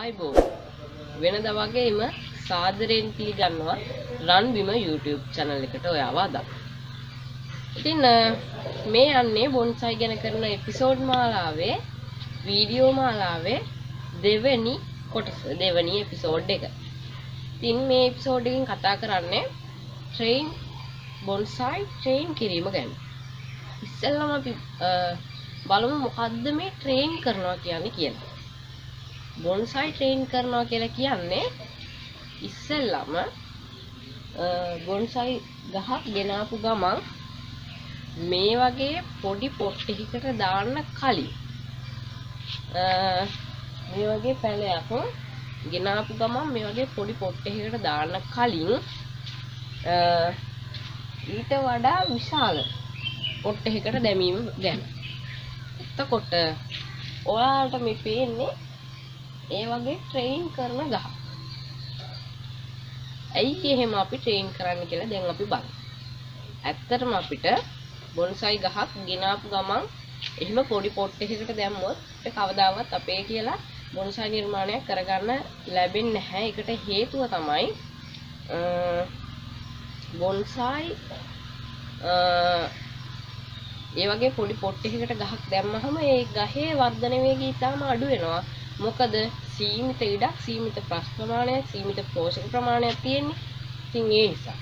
ආයිබෝ වෙනද වගේම සාදරයෙන් පිළිගන්නවා රන්බිම YouTube channel එකට ඔයාව අදා. ඉතින් අ, මේ යන්නේ බොන්සයි ගැන කරන එපිසෝඩ් මාලාවේ වීඩියෝ මාලාවේ දෙවෙනි කොටස දෙවෙනි එපිසෝඩ් එක. ඉතින් මේ එපිසෝඩ් එකකින් කතා කරන්නේ ට්‍රේන් බොන්සයි ට්‍රේන් කිරීම ගැන. ඉස්සෙල්ලම අපි අ, බලමු මොකද්ද මේ ට්‍රේන් කරනවා කියන්නේ කියලා. බොන්සයි ට්‍රේන් කරනවා කියලා කියන්නේ ඉස්සෙල්ලම බොන්සයි ගහක් ගෙනාපු ගමන් මේ වගේ පොඩි පොට් එකකට දාන්න කලින් අ, මේ වගේ පැලයක් ගෙනාපු ගමන් මේ වගේ පොඩි පොට් එකකට දාන්න කලින් අ, ඊට වඩා විශාල පොට් එකකට දැමීම ගැන. එතකොට ඔයාලට මේ පේන්නේ ඒ වගේ ට්‍රේන් කරන ගහ. ඇයි එහෙම අපි ට්‍රේන් කරන්න කියලා දැන් අපි බලමු. ඇත්තටම අපිට බොන්සයි ගහක් ගෙනාපු ගමන් එහෙම පොඩි පොට් එකකට දැම්මොත් අපිට කවදාවත් අපේ කියලා බොන්සයි නිර්මාණයක් කරගන්න ලැබෙන්නේ නැහැ. ඒකට හේතුව තමයි අ, බොන්සයි අ, ඒ වගේ පොඩි පොට් එකකට ගහක් දැම්මහම ඒ ගහේ වර්ධන වේගය ඉතාම අඩු වෙනවා. මොකද සීමිත ඉඩක් සීමිත ප්‍රස් ප්‍රමාණයක් සීමිත පෝෂක ප්‍රමාණයක් තියෙන්නේ. ඉතින් ඒ නිසා.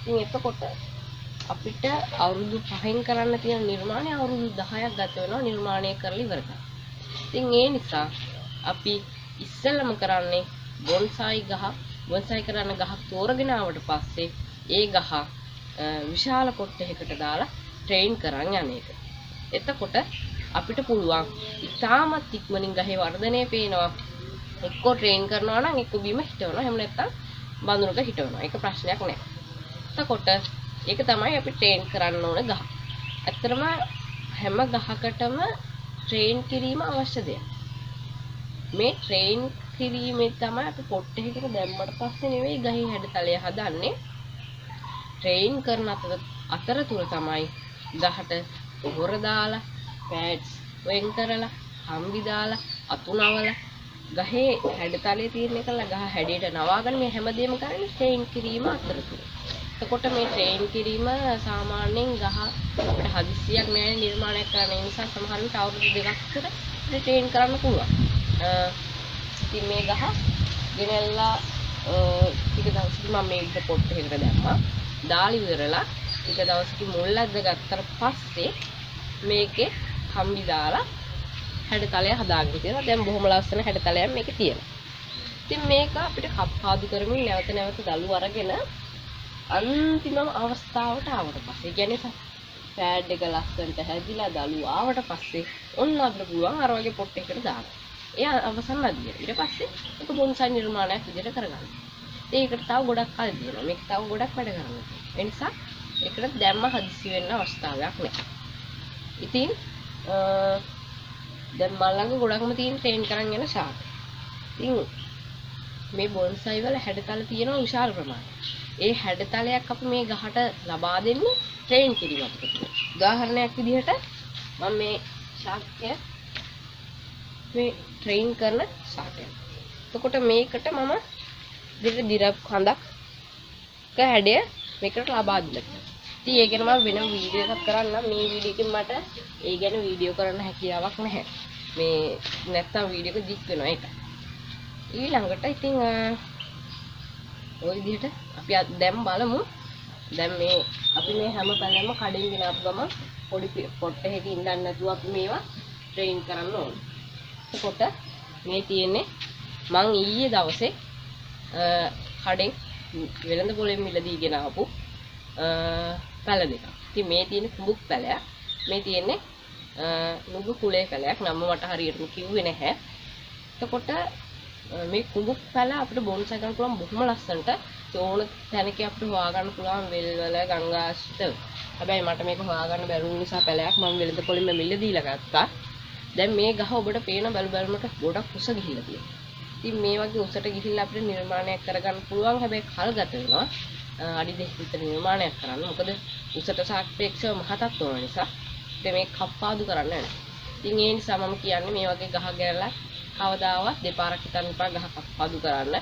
ඉතින් එතකොට අපිට අවුරුදු 5න් කරන්න තියෙන නිර්මාණය අවුරුදු 10ක් ගත වෙනවා නිර්මාණය කරලා ඉවර කරන්න. ඉතින් ඒ නිසා අපි ඉස්සෙල්ලම කරන්නේ බොන්සයි ගහ බොන්සයි කරන්න ගහක් තෝරගෙන ආවට පස්සේ ඒ ගහ අ, විශාල පොට් එකකට දාලා ට්‍රේන් කරන් යන එක. එතකොට අපිට පුළුවන් ඉතාමත් ඉක්මනින් ගහේ වර්ධනය පේනවා. එක්කෝ ට්‍රේන් කරනවා නම් එක්ක බිම හිටවනවා. එහෙම නැත්නම් බඳුනක හිටවනවා. ඒක ප්‍රශ්නයක් නෑ. එතකොට ඒක තමයි අපි ට්‍රේන් කරන්න ඕන ගහ. ඇත්තටම හැම ගහකටම ට්‍රේන් කිරීම අවශ්‍ය දෙයක්. මේ ට්‍රේන් කිරීමේ තමයි අපි පොට් එකකට දැම්මට පස්සේ නෙවෙයි ගහේ හැඩතලය හදන්නේ. ට්‍රේන් කරන අතර අතරතුර තමයි ගහට පොහොර දාලා පෑඩ්ස් වෙන් කරලා හම්බි දාලා අතුනවලා ගහේ හැඩතලයේ තීරණය කරලා ගහ හැඩයට නවාගෙන මේ හැමදේම කරන්නේ ට්‍රේන් කිරීම අතරතුර. එතකොට මේ ට්‍රේන් කිරීම සාමාන්‍යයෙන් ගහ අපිට හදිස්සියක් නෑ නිර්මාණය කරන්න ඒ නිසා සමහර විට අවුරුදු දෙකක් විතර අපිට ට්‍රේන් කරන්න පුළුවන්. අ, ඉතින් මේ ගහ ගෙනල්ලා අ, ටික දවසකින් මම මේ විදිහට පොට් එකකට දැම්මා. දාලි ඉවරලා ටික දවසකින් මුල් ඇද්ද ගත්තට පස්සේ මේකේ කම්බි දාලා හැඩතලය හදාගෙන තියෙනවා. දැන් බොහොම ලස්සන හැඩතලයක් මේකේ තියෙනවා. ඉතින් මේක අපිට කප්පාදු කරමින් නැවත නැවත දළු අරගෙන අන්තිම අවස්ථාවට ආවට පස්සේ කියන්නේ පෑඩ් එක ලස්සනට හැදිලා දළු ආවට පස්සේ ඔන්න අපිට පුළුවන් අර වගේ පොට් එකකට දාන්න. එයා අවසන් අදියට. ඊට පස්සේ ඒක බොන්සයි නිර්මාණයක් විදිහට කරගන්න. ඒකට තව ගොඩක් කල් දෙනවා. මේක තව ගොඩක් වැඩ කරන්න. ඒ නිසා ඒකට දැම්ම හදිසි වෙන්න අවස්ථාවක් නැහැ. ඉතින් අ, දැන් මල් ළඟ ගොඩක්ම තියෙන ට්‍රේන් කරන් යන ශාක. ඉතින් මේ බොන්සයි වල හැඩතල තියෙනවා විශාල ප්‍රමාණයක්. ඒ හැඩතලයක් අපි මේ ගහට ලබා දෙන්නේ ට්‍රේන් කිරීම අපිට. උදාහරණයක් විදිහට මම මේ ශාකය මේ ට්‍රේන් කරන ශාකය. එතකොට මේකට මම විදිහට දිරප් හඳක් ක හැඩය මේකට ලබා දෙන්න. ඉතින් ඒ ගැන මම වෙනම වීඩියෝ එකක් කරන්නම්. මේ වීඩියෝ එකෙන් මට ඒ ගැන වීඩියෝ කරන්න හැකියාවක් නැහැ. මේ නැත්තම් වීඩියෝ එක දික් වෙනවා ඒක. ඊළඟට ඉතින් අ, ওই විදිහට අපි අද දැන් බලමු. දැන් මේ අපි මේ හැම පැලෙම කඩෙන් ගෙනාපු ගමන් පොඩි පි- පොට් එකකින් ඉඳන් නැතුව අපි මේවා ට්‍රේන් කරන්න ඕනේ. එතකොට මේ තියෙන්නේ මං ඊයේ දවසේ අ, කඩෙන් වෙළඳ පොලෙන් මිලදී ගෙනාවු අ, පැල දෙකක්. ඉතින් මේ තියෙන්නේ කුඹුක් පැලයක්. මේ තියෙන්නේ අ, නුගු කුලේ පැලයක්. නම මට හරියටම කිව්වේ නැහැ. එතකොට අ, මේ කුඹුක් පැල අපිට බොන්සයි ගන්න පුළුවන් බොහොම ලස්සනට ඕන තැනක අපිට හොයාගන්න පුළුවන් වෙල් වල ගංගාශ්‍රිත. හැබැයි මට මේක හොයාගන්න බැරි වුණ නිසා පැලයක් මම වෙළඳ පොලින්ම මිල දීලා ගත්තා. දැන් මේ ගහ ඔබට පේන බැලු බැලමට ගොඩක් උස ගිහිල්ලා තියෙනවා. ඉතින් මේ වගේ උසට ගිහිල්ලා අපිට නිර්මාණයක් කරගන්න පුළුවන් හැබැයි කල් ගත වෙනවා. අ, අඩි දෙක විතර නිර්මාණයක් කරන්න. මොකද උසට සාපේක්ෂව මහතත් ඕන නිසා. ඉතින් මේ කප්පාදු කරන්න නැහැ. ඉතින් ඒ නිසා මම කියන්නේ මේ වගේ ගහ ගැනලා කවදාවත් දෙපාරක් හිතන්න එපා ගහක් අඩු කරන්න.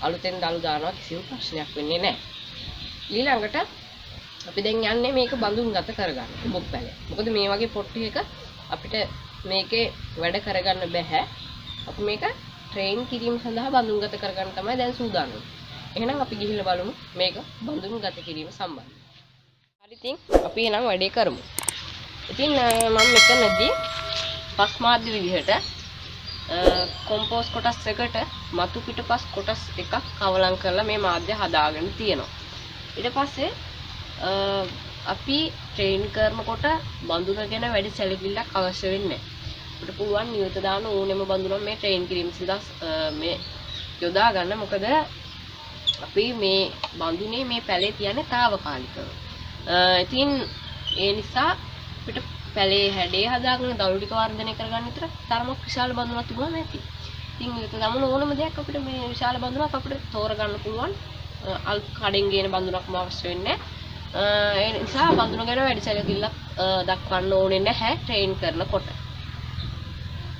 අලුතෙන් දළු දානවා කිසිම ප්‍රශ්නයක් වෙන්නේ නැහැ. ඊළඟට අපි දැන් යන්නේ මේක බඳුන් ගත කරගන්න මොක් පැලේ. මොකද මේ වගේ පොට්ටි එක අපිට මේකේ වැඩ කරගන්න බෑ. අපි මේක ට්‍රේන් කිරීම සඳහා බඳුන් ගත කරගන්න තමයි දැන් සූදානම්. එහෙනම් අපි ගිහිල්ලා බලමු මේක බඳුන් ගත කිරීම සම්බන්ධව. හරි ඉතින් අපි එහෙනම් වැඩේ කරමු. ඉතින් මම මෙතනදී පස් මාධ්‍ය විදිහට කොම්පෝස් කොටස් එකට මතු පිටපස් කොටස් එකක් කවලම් කරලා මේ මාධ්‍ය හදාගෙන තියෙනවා. ඊට පස්සේ අපි ට්‍රේන් කරනකොට බඳුන ගැන වැඩි සැලකිල්ලක් අවශ්‍ය වෙන්නේ අපිට පුළුවන් නියත දාන ඕනෙම බඳුනක් මේ ට්‍රේන් කිරීම සඳහා මේ යොදා ගන්න මොකද අපි මේ බඳුනේ මේ පැලේ තියන්නේ తాවකාලිකව. ඉතින් ඒ නිසා අපිට පැලේ හැඩේ හදාගෙන දළු ටික වර්ධනය කරගන්න විතර තරමක් විශාල බඳුනක් තිබුණාම ඇති. ඉතින් ඒක ගමන ඕනම දෙයක් අපිට මේ විශාල බඳුනක් අපිට තෝරගන්න පුළුවන්. අල් කඩෙන් ගේන බඳුනක්ම අවශ්‍ය වෙන්නේ ඒ නිසා බඳුන ගැන වැඩි සැලකිල්ලක් දක්වන්න ඕනේ නැහැ ට්‍රේන් කරනකොට.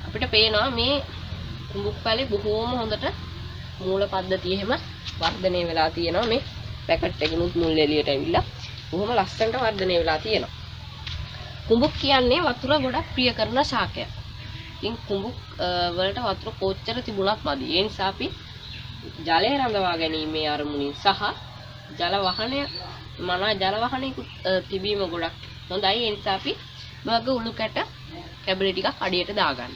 අපිට පේනවා මේ කුඹුක් පැලේ බොහෝම හොඳට මූල පද්ධතිය එහෙම වර්ධනය වෙලා තියෙනවා මේ පැකට් එකනුත් මුල් එළියට ඇවිල්ලා බොහොම ලස්සනට වර්ධනය වෙලා තියෙනවා. කුඹුක් කියන්නේ වතුර ගොඩක් ප්‍රිය කරන ශාකයක්. ඉතින් කුඹුක් වලට වතුර කොච්චර තිබුණත් මදි. ඒ නිසා අපි ජලය රඳවා ගැනීමේ අරමුණින් සහ ජල වහනය මනා ජල වහනයකුත් තිබීම ගොඩක් හොඳයි. ඒ නිසා අපි මග උණු කැට කැබලි ටිකක් අඩියට දාගන්න.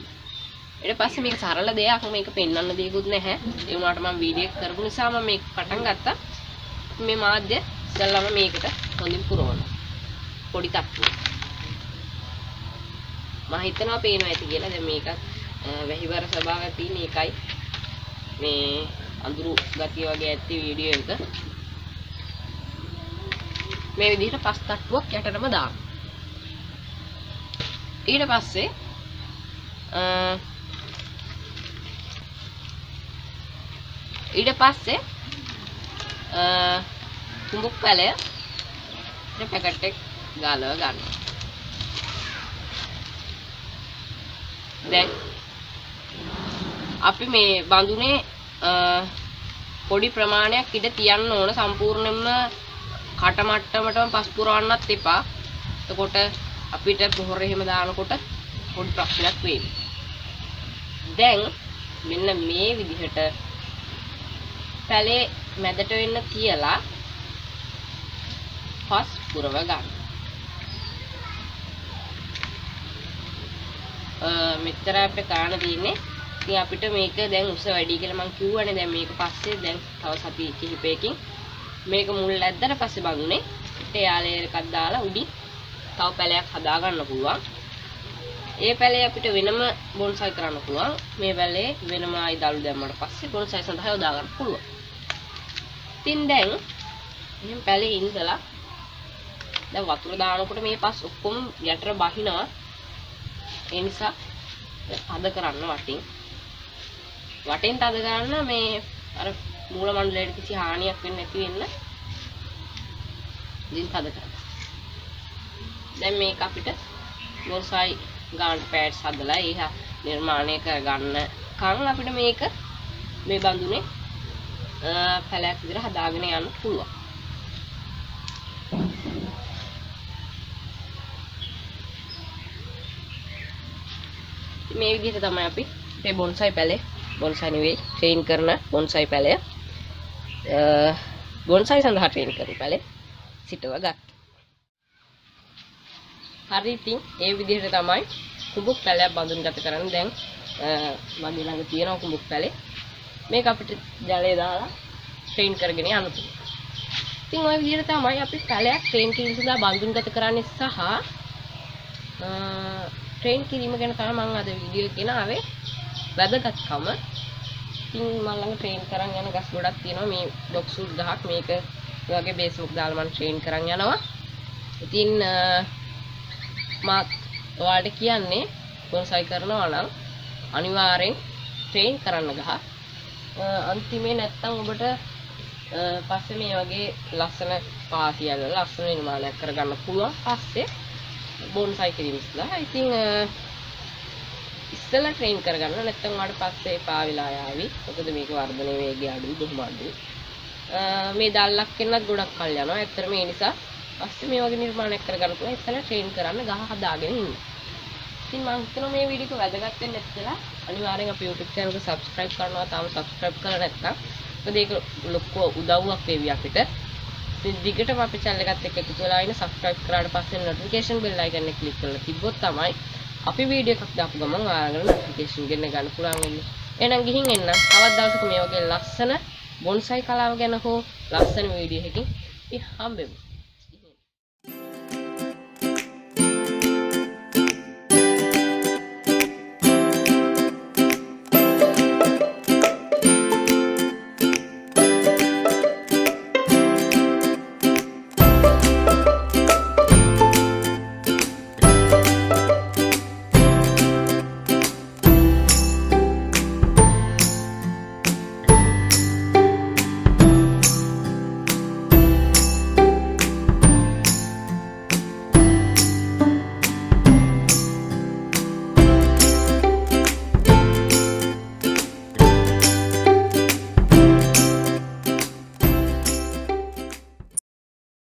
ඊට පස්සේ මේක සරල දෙයක් මේක පෙන්වන්න දෙයක්වත් නැහැ. ඒ වුණාට මම වීඩියෝ එක කරපු නිසා මම මේක පටන් ගත්තා. මේ මාධ්‍ය ඉස්සල්ලාම මේකට හොඳින් පුරවනවා. පොඩි තට්ටුවක්. මම හිතනවා පේනවා ඇති කියලා. දැන් මේකත් වැහිවර ස්වභාවයක් තියෙන එකයි. මේ අඳුරු ගතිය වගේ ඇති වීඩියෝ එක. මේ විදිහට පස් තට්ටුවක් යටටම දාන්න. ඊට පස්සේ ඊට පස්සේ කුඹුක් පැලය පැකට් එක ගාලව ගන්නවා. දැන් අපි මේ බඳුනේ පොඩි ප්‍රමාණයක් ඉඩ තියන්න ඕන සම්පූර්ණයෙන්ම කටමට්ටමටම පස් පුරවන්නත් එපා. එතකොට අපිට පොහොර එහෙම දානකොට පොඩි ප්‍රශ්නයක් වෙයි. දැන් මෙන්න මේ විදිහට පැලේ මැදට වෙන්න තියලා පස් පුරව ගන්න. මෙච්චර අපිට කාණ තියෙන්නේ. ඉතින් අපිට මේක දැන් උස වැඩි කියලා මම කිව්වනේ. දැන් මේක පස්සේ දැන් තව සති කිහිපයකින් මේක මුල් ඇද්දට පස්සේ බඳුනේ ටයාලේ එකක් දාලා උඩින් තව පැලයක් හදා ගන්න පුළුවන්. ඒ පැලේ අපිට වෙනම බොන්සයි කරන්න පුළුවන්. මේ පැලේ වෙනම ආයි දළු දැම්මට පස්සේ බොන්සයි සඳහා යොදා ගන්න පුළුවන්. ඉතින් දැන් එහෙනම් පැලේ ඉඳලා දැන් වතුර දානකොට මේ පස් ඔක්කොම යටට බහිනවා. ඒ නිසා තද කරන්න වටින්. වටෙන් තද කරන්න මේ අර මූල මණ්ඩලයට කිසි හානියක් වෙන්නේ නැති වෙන්න. ඉතින් තද කරන්න. දැන් මේක අපිට බොන්සයි ගාන්ට් පෑඩ්ස් හදලා ඒක නිර්මාණය කරගන්න කන් අපිට මේක මේ බඳුනේ පැලයක් විදිහට හදාගෙන යන්න පුළුවන්. මේ විදිහට තමයි අපි මේ බොන්සයි පැලේ බොන්සයි නෙවෙයි ට්‍රේන් කරන බොන්සයි පැලය බොන්සයි සඳහා ට්‍රේන් කරන පැලේ සිටව ගත්තා. හරි ඉතින් ඒ විදිහට තමයි කුඹුක් පැලයක් බඳුන් ගත කරන්න දැන් මගේ ළඟ තියෙනවා කුඹුක් පැලේ. මේක අපිට ජලය දාලා ට්‍රේන් කරගෙන යන්න පුළුවන්. ඉතින් ওই විදිහට තමයි අපි පැලයක් ට්‍රේන් කිරීම සඳහා බඳුන් ගත කරන්නේ සහ ට්‍රේන් කිරීම ගැන තමයි මම අද වීඩියෝ එකේ නාවේ වැදගත්කම. ඉතින් මම ළඟ ට්‍රේන් කරන් යන ගස් ගොඩක් තියෙනවා මේ බොක්ස් උඩ් ගහක් මේක ඒ වගේ බේස් මුක් දාලා මම ට්‍රේන් කරන් යනවා. ඉතින් මා ඔයාලට කියන්නේ බොන්සයි කරනවා නම් අනිවාර්යෙන් ට්‍රේන් කරන්න ගහ. අන්තිමේ නැත්තම් ඔබට පස්සේ මේ වගේ ලස්සන පාසියල් වල ලස්සන නිර්මාණයක් කරගන්න පුළුවන්. පස්සේ බොන්සයි කිරීම ඉස්සලා. ඉතින් ඉස්සෙල්ලා ට්‍රේන් කරගන්න නැත්නම් වාට පස්සේ එපා වෙලා යාවි. මොකද මේක වර්ධනය වේගය අඩුයි බොහොම අඩුයි. මේ දැල්ලක් එන්නත් ගොඩක් කල් යනවා. ඇත්තටම ඒ නිසා පස්සේ මේ වගේ නිර්මාණයක් කරගන්න පුළුවන්. ඉස්සෙල්ලා ට්‍රේන් කරන්න ගහ හදාගෙන ඉන්න. ඉතින් මම හිතනවා මේ වීඩියෝ එක වැදගත් වෙන්න ඇත්තලා අනිවාර්යෙන් අපේ YouTube channel එක subscribe කරනවා. තාම subscribe කරලා නැත්නම් මොකද ඒක ලොකු උදව්වක් වේවි අපිට. ඉතින් දිගටම අපේ channel එකත් එක්ක එකතු වෙලා ඉන්න subscribe කරාට පස්සේ notification bell icon එක click කරලා තිබ්බොත් තමයි අපි වීඩියෝ එකක් දාපු ගමන් ඔයාලට notification ගෙන්න ගන්න පුළුවන් වෙන්නේ. එහෙනම් ගිහින් එන්න. තවත් දවසක මේ වගේ ලස්සන බොන්සයි කලාව ගැන හෝ ලස්සන වීඩියෝ එකකින් අපි හම්බෙමු.